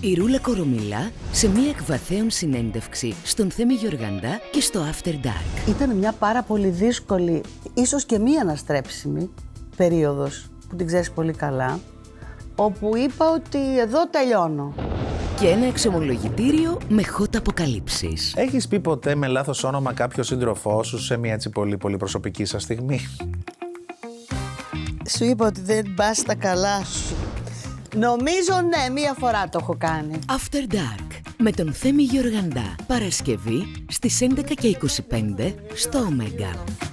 Η Ρούλα Κορομίλα σε μία εκβαθέων συνέντευξη στον Θέμη Γιοργαντά και στο After Dark. Ήταν μια πάρα πολύ δύσκολη, ίσως και μία αναστρέψιμη περίοδος που την ξέρεις πολύ καλά, όπου είπα ότι εδώ τελειώνω. Και ένα εξομολογητήριο με hot αποκαλύψεις. Έχεις πει ποτέ με λάθος όνομα κάποιο σύντροφό σου σε μια έτσι πολύ πολύ προσωπική σας στιγμή; Σου είπα ότι δεν πας στα καλά σου. Νομίζω ναι, μία φορά το έχω κάνει. After Dark με τον Θέμη Γιοργαντά. Παρασκευή στις 11.25 στο Omega.